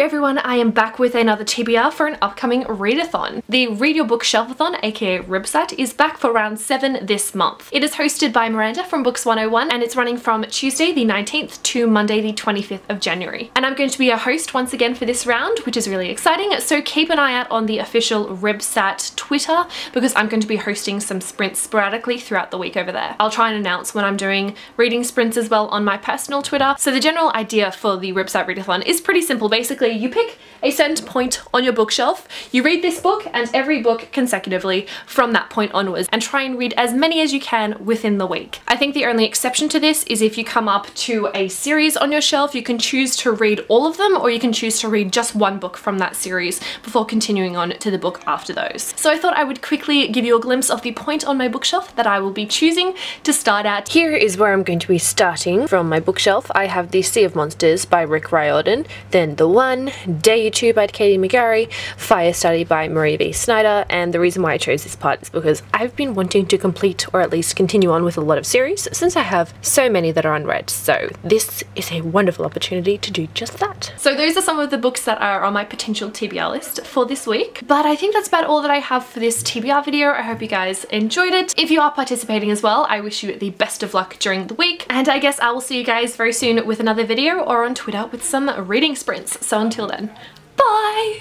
everyone, I am back with another TBR for an upcoming readathon. The Read Your Book Shelfathon, aka RYBSAT, is back for round 7 this month. It is hosted by Miranda from Books 101 and it's running from Tuesday the 19th to Monday the 25th of January. And I'm going to be a host once again for this round, which is really exciting, so keep an eye out on the official RYBSAT Twitter because I'm going to be hosting some sprints sporadically throughout the week over there. I'll try and announce when I'm doing reading sprints as well on my personal Twitter. So the general idea for the RYBSAT Readathon is pretty simple. Basically, you pick a certain point on your bookshelf, you read this book and every book consecutively from that point onwards and try and read as many as you can within the week. I think the only exception to this is if you come up to a series on your shelf, you can choose to read all of them or you can choose to read just one book from that series before continuing on to the book after those. So I thought I would quickly give you a glimpse of the point on my bookshelf that I will be choosing to start at. Here is where I'm going to be starting from my bookshelf. I have The Sea of Monsters by Rick Riordan, then The One, Day 2 by Katie McGarry, Fire Study by Maria V. Snyder, and the reason why I chose this part is because I've been wanting to complete or at least continue on with a lot of series since I have so many that are unread, so this is a wonderful opportunity to do just that. So those are some of the books that are on my potential TBR list for this week, but I think that's about all that I have for this TBR video. I hope you guys enjoyed it. If you are participating as well, I wish you the best of luck during the week, and I guess I will see you guys very soon with another video or on Twitter with some reading sprints. So until then, bye!